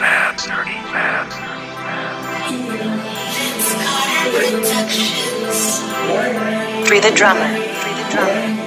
man, Dirty Vans, Dirty Vans. Vince Carter Productions. Dree the drummer. Dree the drummer.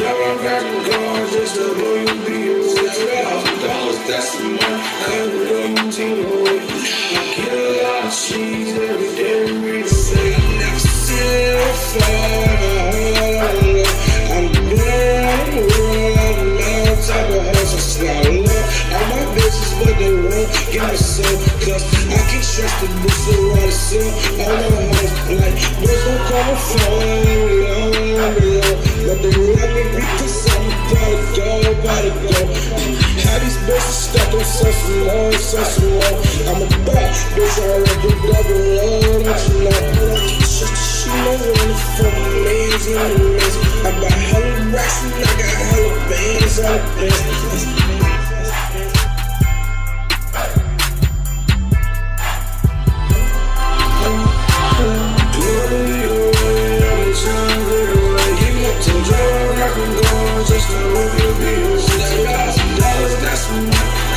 Dree the drummer. That's the money. I'm going to I get a lot of cheese every day. The say I never seen before. I'm down the world. I'm all type of hustle. Love. All my bitches, but they won't me some. Cause I can trust the bitch around the sun. All my hoes like, bitch, don't call. But long, some long. I'm a bad bitch, I like to double love, what you know. Just she know when it's for amazing, amazing. I got hella racks and I got hella bands the bands. Just to know you be a That's the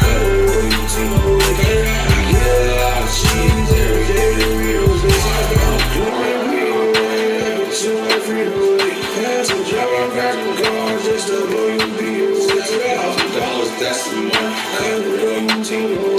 going to